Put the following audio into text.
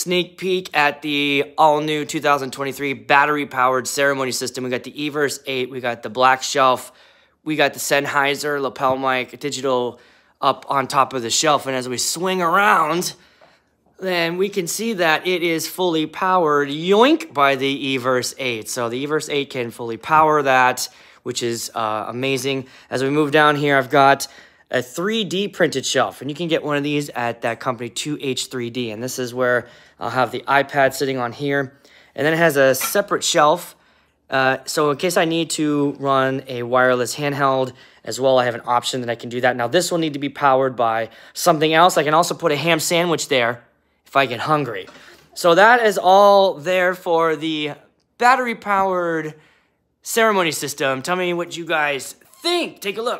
sneak peek at the all new 2023 battery powered ceremony system. We got the Everse 8, we got the Black Shelf, we got the Sennheiser lapel mic digital up on top of the shelf. And as we swing around, then we can see that it is fully powered, yoink, by the Everse 8. So the Everse 8 can fully power that, which is uh, amazing. As we move down here, I've got a 3D printed shelf, and you can get one of these at that company 2H3D. And this is where I'll have the iPad sitting on here. And then it has a separate shelf. Uh, so in case I need to run a wireless handheld as well, I have an option that I can do that. Now this will need to be powered by something else. I can also put a ham sandwich there if I get hungry. So that is all there for the battery powered ceremony system. Tell me what you guys think. Take a look.